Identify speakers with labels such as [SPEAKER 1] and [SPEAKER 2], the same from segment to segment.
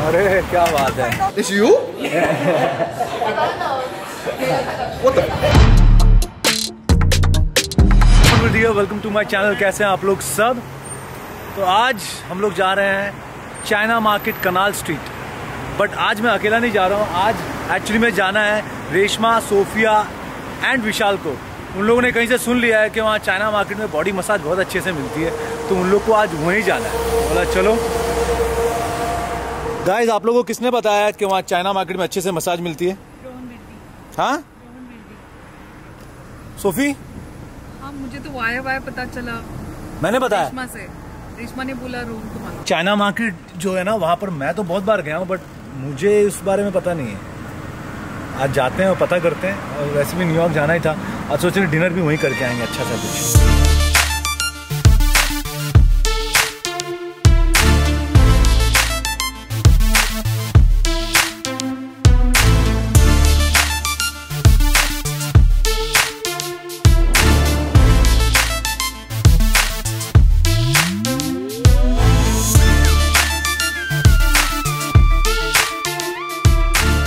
[SPEAKER 1] अरे क्या बात है।
[SPEAKER 2] What the?
[SPEAKER 1] Welcome to my channel कैसे हैं आप लोग सब? तो आज हम लोग जा रहे हैं China market Canal Street but आज मैं अकेला नहीं जा रहा हूँ। आज एक्चुअली में जाना है रेशमा सोफिया एंड विशाल को। उन लोगों ने कहीं से सुन लिया है कि वहाँ चाइना मार्केट में बॉडी मसाज बहुत अच्छे से मिलती है। तो उन लोग को आज वहीं जाना है। बोला चलो गाइस आप लोगों को किसने बताया कि वहाँ चाइना मार्केट में अच्छे से मसाज मिलती है? हाँ? सोफी?
[SPEAKER 3] हाँ मुझे तो वाय वाय पता चला।
[SPEAKER 1] मैंने बताया।
[SPEAKER 3] रेशमा से। रेशमा ने बोला रूम तुम्हारा
[SPEAKER 1] चाइना मार्केट जो है ना वहाँ पर मैं तो बहुत बार गया हूँ बट मुझे इस बारे में पता नहीं है। आज जाते हैं और पता करते हैं और वैसे भी न्यूयॉर्क जाना ही था। आज सोच रहे डिनर भी वहीं करके आएँगे अच्छा सा कुछ।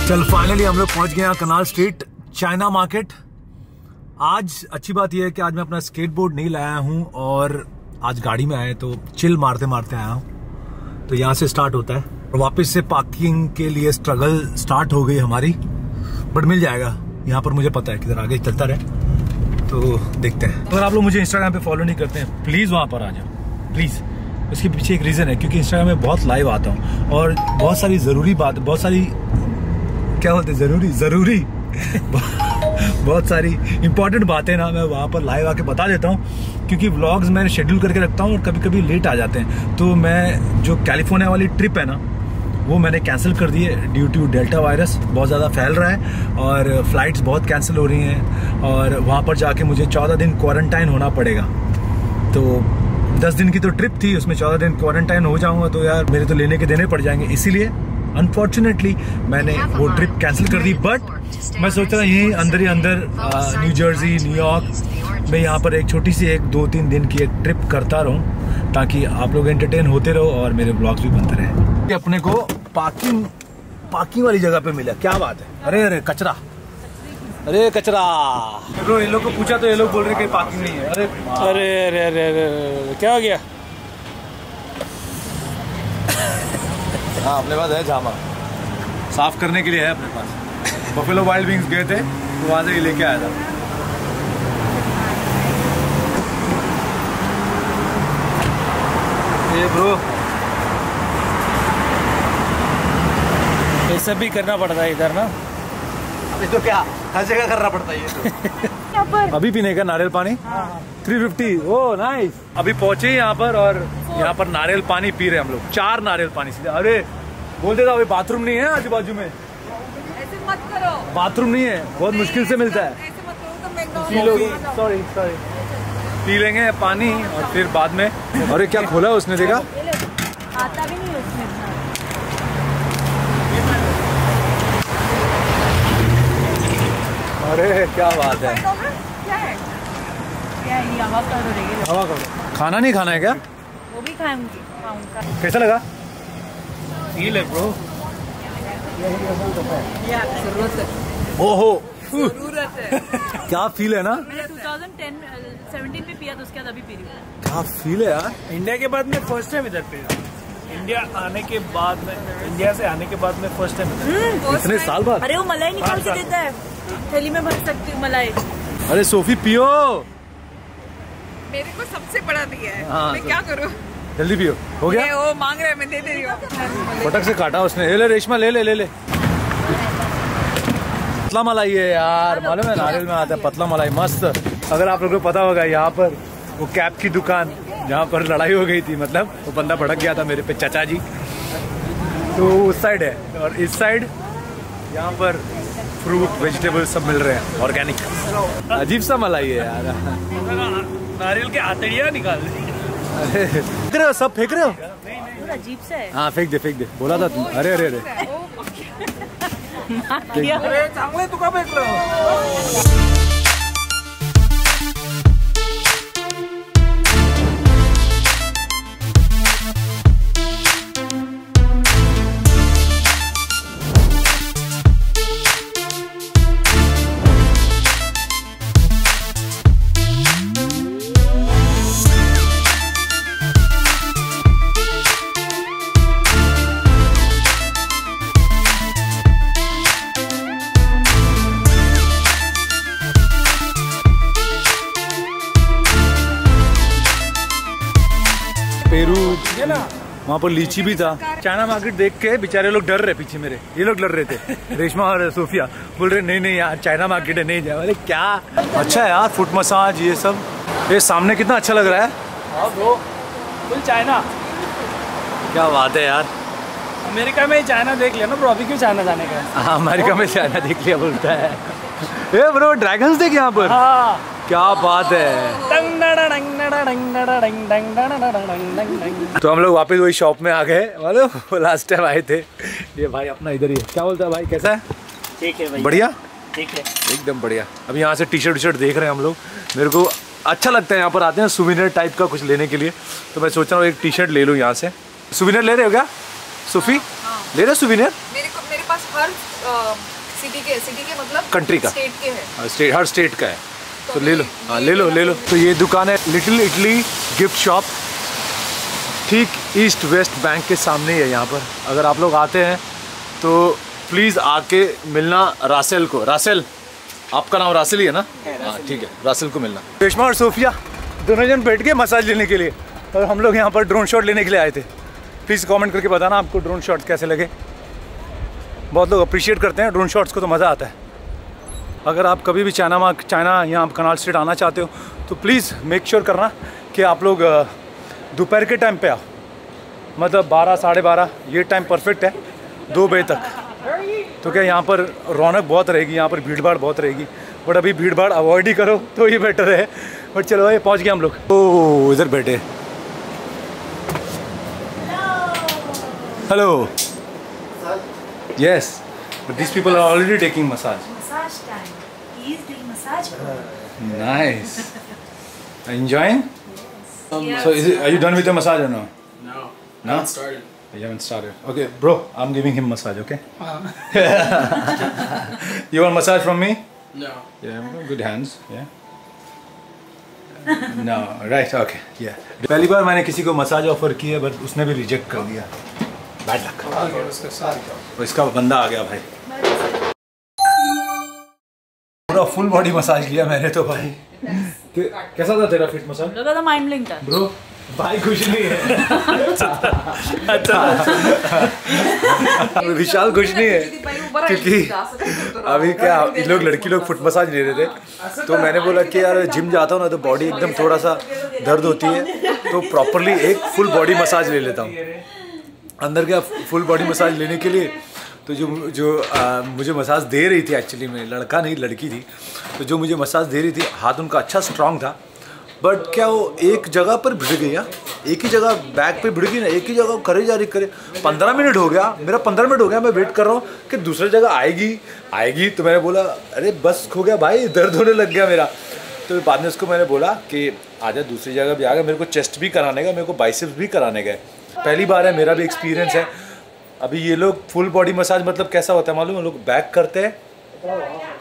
[SPEAKER 1] चल फाइनली हम लोग पहुँच गए हैं कनाल स्ट्रीट चाइना मार्केट आज अच्छी बात यह है कि आज मैं अपना स्केट बोर्ड नहीं लाया हूँ और आज गाड़ी में आए तो चिल मारते मारते आया हूँ। तो यहाँ से स्टार्ट होता है। और वापस से पार्किंग के लिए स्ट्रगल स्टार्ट हो गई हमारी। बट मिल जाएगा। यहाँ पर मुझे पता है, किधर आगे चलता रहे। तो देखते हैं। अगर आप लोग मुझे इंस्टाग्राम पे फॉलो नहीं करते हैं प्लीज़ वहाँ पर आ जाओ। प्लीज़ उसके पीछे एक रीजन है, क्योंकि इंस्टाग्राम में बहुत लाइव आता हूँ। और बहुत सारी ज़रूरी बात, बहुत सारी क्या बोलते ज़रूरी ज़रूरी। बहुत सारी इंपॉर्टेंट बातें ना मैं वहाँ पर लाइव आके बता देता हूँ, क्योंकि व्लॉग्स मैं शेड्यूल करके रखता हूँ और कभी कभी लेट आ जाते हैं। तो मैं, जो कैलिफ़ोर्निया वाली ट्रिप है ना, वो मैंने कैंसिल कर दी है ड्यू टू डेल्टा वायरस बहुत ज़्यादा फैल रहा है और फ्लाइट्स बहुत कैंसिल हो रही हैं और वहाँ पर जाके मुझे चौदह दिन क्वारंटाइन होना पड़ेगा। तो दस दिन की तो ट्रिप थी, उसमें चौदह दिन क्वारंटाइन हो जाऊँगा तो यार मेरे तो लेने के देने पड़ जाएँगे। इसीलिए अनफॉर्चुनेटली मैंने वो ट्रिप कैंसिल कर दी बट मैं सोच रहा यहीं अंदर ही अंदर न्यू जर्सी न्यूयॉर्क मैं यहाँ पर एक छोटी सी एक दो तीन दिन की एक ट्रिप करता रहूँ ताकि आप लोग एंटरटेन होते रहो और मेरे ब्लॉग्स भी बनते रहे। अपने को पार्किंग पार्किंग वाली जगह पे मिला। क्या बात है? अरे अरे कचरा। अरे कचरा। ब्रो ये लोग को पूछा तो ये लोग बोल रहे कि पार्किंग नहीं है। अरे
[SPEAKER 4] अरे अरे अरे अरे अरे, क्या हो गया?
[SPEAKER 1] हाँ अपने पास है जामा। साफ़ करने के लिए है अपने पास। बफेलो वाइल्ड विंग्स गए थे तो वहाँ से ही लेके आया था। ये ब्रो
[SPEAKER 4] ये सब भी करना पड़ता है इधर ना।
[SPEAKER 2] अभी तो क्या हर जगह करना पड़ता है ये तो।
[SPEAKER 1] अभी पीने का नारियल पानी? थ्री फिफ्टी ओ नाइस अभी पहुँचे यहाँ पर और यहाँ पर नारियल पानी पी रहे हम लोग। चार नारियल पानी सीधे। अरे बोल देता अभी बाथरूम नहीं है आजू बाजू में।
[SPEAKER 3] ऐसे मत करो।
[SPEAKER 1] बाथरूम नहीं है। बहुत मुश्किल से मिलता है।
[SPEAKER 3] ऐसे मत करो तो
[SPEAKER 1] पी सॉरी सॉरी पी लेंगे पानी और फिर बाद में। अरे क्या खोला उसने देखा?
[SPEAKER 5] आता भी नहीं उसमें।
[SPEAKER 1] अरे क्या बात है।
[SPEAKER 3] क्या है?
[SPEAKER 5] क्या है ये आवाज़ कर रही है।
[SPEAKER 1] हवा करो खाना नहीं खाना है क्या?
[SPEAKER 5] वो भी खाऊँगी
[SPEAKER 1] कैसा लगा?
[SPEAKER 4] फील है। ब्रो
[SPEAKER 1] ओहो क्या फील है ना?
[SPEAKER 5] मैंने 2010 17 में पिया था उसके बाद अभी पी रही हूँ।
[SPEAKER 1] क्या फील है यार?
[SPEAKER 4] इंडिया के बाद में फ़र्स्ट टाइम इधर पे इंडिया आने के बाद में इंडिया से आने के बाद में फ़र्स्ट टाइम
[SPEAKER 1] इतने साल बाद?
[SPEAKER 5] अरे वो मलाई निकाल के देता है। थैली में भर सकती हूँ मलाई।
[SPEAKER 1] अरे सोफी पियो।
[SPEAKER 3] मेरे को सबसे बड़ा दिया है।
[SPEAKER 1] हाँ,
[SPEAKER 3] मैं
[SPEAKER 1] तो-
[SPEAKER 3] क्या करूँ?
[SPEAKER 1] जल्दी पियो। हो गया?
[SPEAKER 3] वो मांग रहा है मैं दे दे रही हूँ।
[SPEAKER 1] फटक से काटा उसने। ले ले रेशमा ले ले ले ले। पतला मलाई है यार। मालूम है नारियल में आता है। पतला मलाई। मस्त। अगर आप लोगों को पता होगा यहाँ पर वो कैप की दुकान जहाँ पर लड़ाई हो गई थी मतलब वो बंदा भड़क गया था मेरे पे चचा जी। तो उस साइड है। और इस साइड यहाँ पर फ्रूट वेजिटेबल सब मिल रहे हैं ऑर्गेनिक अजीब सा मलाई है यार।
[SPEAKER 4] नारियल के आतड़िया निकाल
[SPEAKER 1] फेंक रहे हो सब फेंक रहे हो?
[SPEAKER 5] अजीब से है।
[SPEAKER 1] हाँ फेंक दे फेंक दे। बोला था तुम अरे अरे अरे।
[SPEAKER 4] चांगले तुका रहे
[SPEAKER 1] पेरू
[SPEAKER 4] ये ना?
[SPEAKER 1] वहाँ पर लीची भी था। चाइना मार्केट देख के बेचारे लोग डर रहे पीछे मेरे। ये लोग डर रहे थे। रेशमा और सोफिया बोल रहे नहीं नहीं यार चाइना मार्केट है नहीं जाए। क्या? अच्छा है यार फुट मसाज ये सब। ये सामने कितना अच्छा लग रहा है?
[SPEAKER 4] हाँ फुल चाइना।
[SPEAKER 1] क्या बात है यार।
[SPEAKER 4] अमेरिका में चाइना देख लिया ना ब्रो। अभी क्यों चाइना जाने का हाँ?
[SPEAKER 1] अमेरिका में चाइना देख लिया बोलता है। ए ब्रो ड्रैगन्स देख यहाँ पर।
[SPEAKER 4] हाँ।
[SPEAKER 1] क्या बात है। तो हम लोग वापस वही शॉप में आ गए। मतलब लास्ट टाइम आए थे। ये भाई अपना इधर ही है। क्या बोलता है भाई? कैसा है?
[SPEAKER 4] ठीक है भाई।
[SPEAKER 1] बढ़िया?
[SPEAKER 4] ठीक है।
[SPEAKER 1] एकदम बढ़िया। अब यहाँ से टी शर्ट शर्ट देख रहे हैं हम लोग। मेरे को अच्छा लगता है यहाँ पर आते हैं सुविनर टाइप का कुछ लेने के लिए। तो मैं सोच रहा हूँ एक टी शर्ट ले लूँ यहाँ से। सुविनर ले रहे हो क्या? सूफी हाँ, हाँ। ले रहे हो सुविनर
[SPEAKER 3] मेरे मेरे पास हर सिटी के सिटी के मतलब
[SPEAKER 1] कंट्री का।
[SPEAKER 3] स्टेट के है।
[SPEAKER 1] स्टेट हाँ, हर स्टेट का है। तो ले लो. हाँ ले लो ले लो. तो ये दुकान है लिटिल इटली गिफ्ट शॉप ठीक ईस्ट वेस्ट बैंक के सामने ही है यहाँ पर. अगर आप लोग आते हैं तो प्लीज़ आके मिलना रासेल को. रासेल आपका नाम रासेल ही है ना? हाँ ठीक है. रासेल को मिलना. रेशमा और सोफिया दोनों जन बैठ के मसाज लेने के लिए. और हम लोग यहाँ पर ड्रोन शॉट लेने के लिए आए थे. प्लीज़ कमेंट करके बताना आपको ड्रोन शॉट कैसे लगे. बहुत लोग अप्रिशिएट करते हैं ड्रोन शॉट्स को तो मज़ा आता है. अगर आप कभी भी चाइना मार्क चाइना यहाँ कनाल स्ट्रीट आना चाहते हो तो प्लीज़ मेक श्योर करना कि आप लोग दोपहर के टाइम पे आओ। मतलब बारह साढ़े बारह ये टाइम परफेक्ट है दो बजे तक। तो क्या यहाँ पर रौनक बहुत रहेगी यहाँ पर भीड़ भाड़ बहुत रहेगी। बट अभी भीड़ भाड़ अवॉइड ही करो तो ये बेटर है। बट चलो भाई पहुँच गए हम लोग। ओ इधर बैठे। Hello yes but this people are already taking massage
[SPEAKER 5] Massage time. He is doing massage.
[SPEAKER 1] Nice. Enjoying? Yes. Um, So is it, are you done with your massage or no?
[SPEAKER 6] No.
[SPEAKER 1] No?
[SPEAKER 6] Not started.
[SPEAKER 1] You haven't started. Okay, bro, I'm giving him massage, okay? you want massage from me?
[SPEAKER 6] No.
[SPEAKER 1] Yeah, good hands, yeah. no, right, okay, yeah. पहली बार मैंने किसी को massage offer की है but उसने भी reject कर दिया बैड लक तो इसका बंदा आ गया भाई पूरा फुल बॉडी मसाज लिया मैंने तो भाई। कैसा था तेरा foot
[SPEAKER 5] massage at the mind blink था।
[SPEAKER 1] ब्रो भाई खुश नहीं है। अच्छा। विशाल खुश नहीं है क्योंकि अभी क्या इन लोग लड़की लोग फुट मसाज ले रहे थे। तो मैंने बोला कि यार जिम जाता हूँ ना तो बॉडी एकदम थोड़ा सा दर्द होती है तो प्रॉपरली एक फुल बॉडी मसाज ले लेता हूँ। अंदर क्या फुल बॉडी मसाज लेने के लिए तो जो जो आ, मुझे मसाज दे रही थी एक्चुअली में लड़का नहीं लड़की थी। तो जो मुझे मसाज दे रही थी हाथ उनका अच्छा स्ट्रांग था। बट क्या वो एक जगह पर भिड़ गई यार एक ही जगह बैक पे भिड़ गई ना एक ही जगह करे जा रही करे। पंद्रह मिनट हो गया मेरा पंद्रह मिनट हो गया मैं वेट कर रहा हूँ कि दूसरी जगह आएगी। आएगी तो मैंने बोला अरे बस हो गया भाई दर्द होने लग गया मेरा। तो बाद में उसको मैंने बोला कि आजा दूसरी जगह भी आ गया मेरे को चेस्ट भी कराने का मेरे को बाइसेप्स भी कराने गए। पहली बार है मेरा भी एक्सपीरियंस है। अभी ये लोग फुल बॉडी मसाज मतलब कैसा होता है मालूम? है लोग बैक करते हैं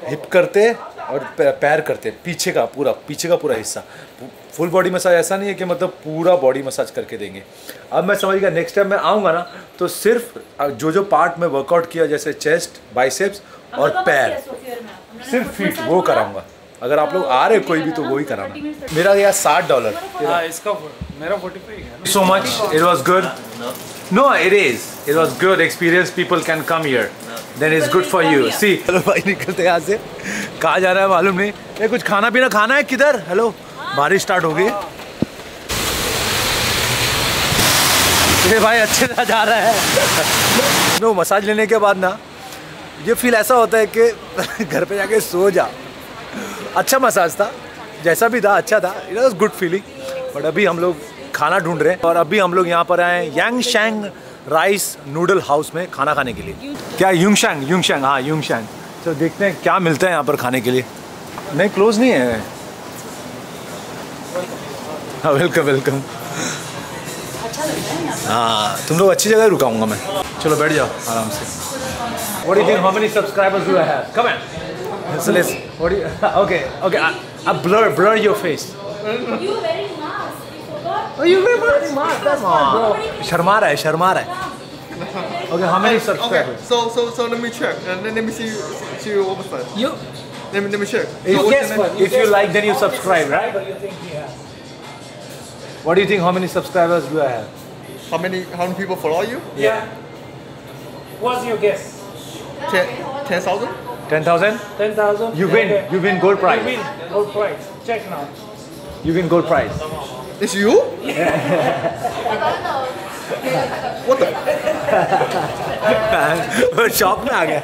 [SPEAKER 1] हिप करते और पैर करते हैं पीछे का पूरा पीछे का पूरा हिस्सा। फुल बॉडी मसाज ऐसा नहीं है कि मतलब पूरा बॉडी मसाज करके देंगे। अब मैं समझ गया नेक्स्ट टाइम मैं आऊँगा ना तो सिर्फ़ जो जो पार्ट में वर्कआउट किया जैसे चेस्ट बाइसेप्स और पैर सिर्फ़ फीट वो कराऊँगा। अगर आप लोग आ रहे कोई भी तो वो ही कराना मेरा यह साठ डॉलर
[SPEAKER 4] हाँ इसका मेरा 45 है
[SPEAKER 1] so much. It was good. No, it is. It was good experience. People can come here. Then it's good for you. See. Hello भाई निकलते यहाँ से। कहाँ जा रहा है मालूम नहीं। ये कुछ खाना पीना खाना है किधर? हेलो बारिश स्टार्ट हो गई। ये भाई अच्छे से जा रहा है। नो मसाज लेने के बाद ना ये फील ऐसा होता है कि घर पे जाके सो जा। अच्छा मसाज था। जैसा भी था अच्छा था। It was good feeling but अभी हम लोग खाना ढूंढ रहे हैं और अभी हम लोग यहाँ पर आए हैं Yang Shang rice noodle house में खाना खाने के लिए क्या यूंग शैंग यूंग शैंग हाँ यूंग शैंग तो देखते हैं क्या मिलता है यहाँ पर खाने के लिए नहीं क्लोज नहीं है हाँ वेलकम वेलकम हाँ तुम लोग अच्छी जगह रुकाऊँगा मैं चलो बैठ जाओ आराम से What do you think? How many subscribers do I have? Come on. So let's. What do you? Okay, okay. I, I blur blur your face.
[SPEAKER 5] You forgot
[SPEAKER 1] Oh, you remember? Mark, that's my bro. Sharma raha Sharma raha. Okay, how many subscribers?
[SPEAKER 2] Okay, so so so let me check. Uh, and let, me see you see you over first.
[SPEAKER 1] You.
[SPEAKER 2] Let me let me check.
[SPEAKER 1] If,
[SPEAKER 2] guess what?
[SPEAKER 1] if you like, then you subscribe, right? What do you think? How many subscribers do I have?
[SPEAKER 2] How many how many people follow you?
[SPEAKER 4] Yeah. What's your guess?
[SPEAKER 2] Ten ten thousand.
[SPEAKER 1] Ten thousand.
[SPEAKER 4] Ten thousand.
[SPEAKER 1] You win. You win gold prize.
[SPEAKER 4] You win gold prize. Check now.
[SPEAKER 1] You win gold prize.
[SPEAKER 2] It's you? what the?
[SPEAKER 1] Shop में आ गया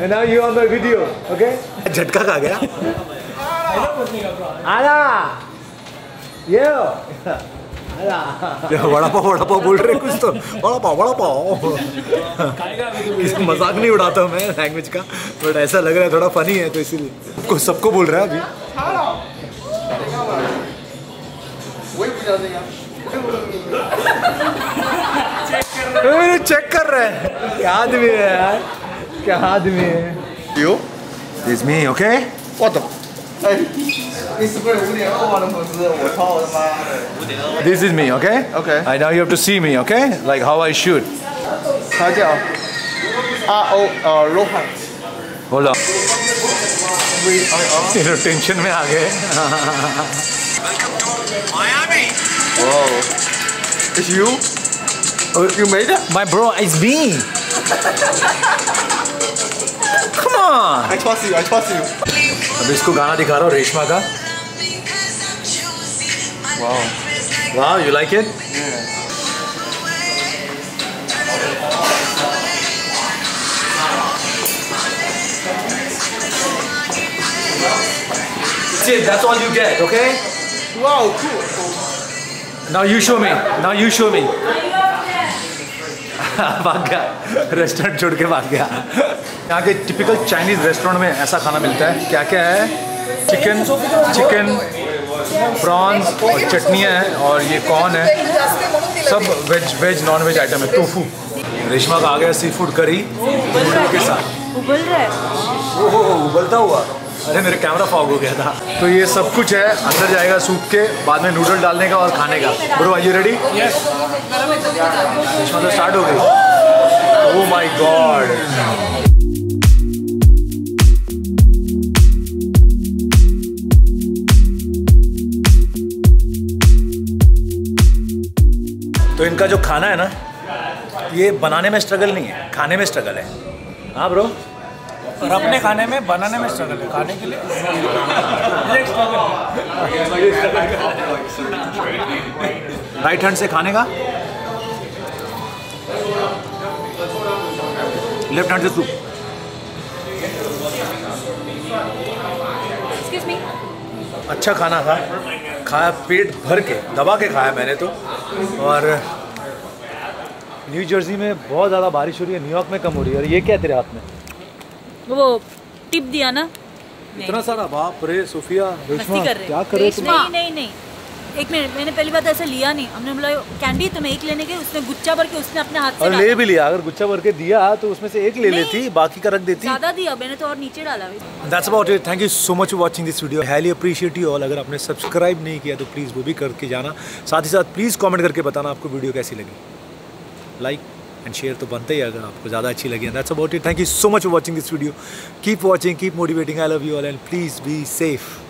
[SPEAKER 1] And now you on the video, okay? झटका खा गया आला ये आला वड़ा पाव वड़ा पाव बोल रहे कुछ तो वड़ा पाव वड़ा पाव मज़ाक नहीं उड़ाता मैं लैंग्वेज का बट ऐसा लग रहा है थोड़ा फनी है तो इसीलिए को सबको बोल रहा है अभी चेक कर रहे हैं क्या आदमी है यार क्या आदमी है
[SPEAKER 2] You?
[SPEAKER 1] It's me, okay?
[SPEAKER 2] What the?
[SPEAKER 1] This is me, okay?
[SPEAKER 2] Okay.
[SPEAKER 1] I now you have to see me, okay? Like how I shoot.
[SPEAKER 2] 他叫阿欧呃 Rohan。
[SPEAKER 1] Hold on.
[SPEAKER 2] V I R。
[SPEAKER 1] ये तो टेंशन में आ गए
[SPEAKER 2] Wow. It's you? You made it?
[SPEAKER 1] My bro, it's me. Come on.
[SPEAKER 2] I trust you. I trust you.
[SPEAKER 1] अब इसको गाना दिखा रहा हूँ रेशमा का
[SPEAKER 2] Wow.
[SPEAKER 1] Wow, you like it? That's all you get, okay?
[SPEAKER 2] Wow, cool.
[SPEAKER 1] Now you show me. Now you show me. भाग गया restaurant छोड़ के भाग गया यहाँ के टिपिकल चाइनीज़ रेस्टोरेंट में ऐसा खाना मिलता है। क्या क्या है? चिकन चिकन प्रॉन्स और चटनियाँ हैं और ये कॉर्न है? सब veg veg non veg item है। टोफू रेशमा का आ गया सी फ़ूड करी नूडल के साथ।
[SPEAKER 5] उबल रहा है।
[SPEAKER 1] ओहो उबलता हुआ। अरे मेरे कैमरा फॉग हो गया था। तो ये सब कुछ है। अंदर जाएगा सूप के बाद में नूडल डालने का और खाने का। Bro are you ready
[SPEAKER 4] Yes.
[SPEAKER 1] Reshma तो स्टार्ट हो गई। ओह माय गॉड इनका जो खाना है ना ये बनाने में स्ट्रगल नहीं है खाने में स्ट्रगल है। हाँ ब्रो
[SPEAKER 4] और अपने खाने में बनाने में स्ट्रगल है खाने के लिए।
[SPEAKER 1] राइट हैंड से खाने का? लेफ़्ट हैंड से सूप अच्छा खाना था खाया पेट भर के दबा के खाया मैंने तो। और न्यू जर्सी में बहुत ज़्यादा बारिश हो रही है न्यूयॉर्क में कम हो रही है और ये क्या तेरे हाथ में?
[SPEAKER 5] वो टिप दिया ना?
[SPEAKER 1] इतना सारा बाप रे सोफिया रेशमा
[SPEAKER 5] कर
[SPEAKER 1] क्या कर रहे हो तुम
[SPEAKER 5] नहीं नहीं नहीं। एक मिनट मैंने पहली बात ऐसा लिया नहीं। हमने बोला कैंडी तुम्हें एक लेने के उसने गुच्चा भर के उसने अपने हाथ से
[SPEAKER 1] और ले भी लिया अगर गुच्छा भर के दिया तो उसमें से एक ले लेती बाकी का रख देती।
[SPEAKER 5] ज़्यादा दिया मैंने तो और नीचे डाला
[SPEAKER 1] that's about it thank you so much for watching this video highly appreciate you all अगर आपने सब्सक्राइब नहीं किया तो प्लीज़ वो भी करके जाना। साथ ही साथ प्लीज़ कमेंट करके बताना आपको वीडियो कैसी लगी। लाइक एंड शेयर तो बनते ही अगर आपको ज़्यादा अच्छी लगी that's about it thank you so much watching this video keep watching keep motivating I love you all and please be safe